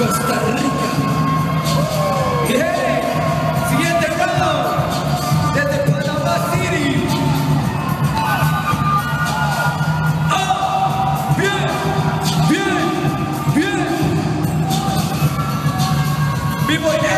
Costa Rica. Bien. Siguiente round. Desde Panama City. ¡Ah! Bien. Bien. Bien. Vivo ya!